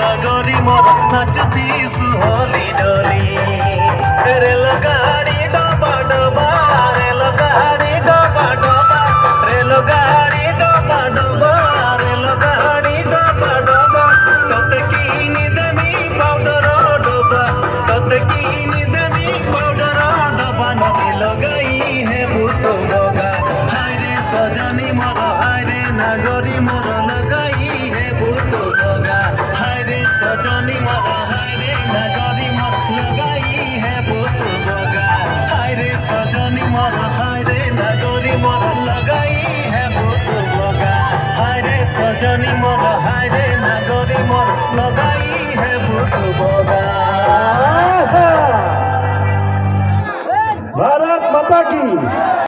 नगरी मोर नचती सुहोली डोली। रेल गाड़ी डबा डबा रेल गाड़ी डबा डबा रेल गाड़ी डबा डबा रेल गाड़ी डबा डबा तोते की देमी पाउडर डबा तोते की देमी पाउडर डबा नदी लगाई है भूत बगा हाय रे सजनी मोर, हाय रे नगरी मोर জনী মোৰ হাইৰে নাগৰী মোৰ লগাইহে বুটু বগা। ভাৰত মাতা কি?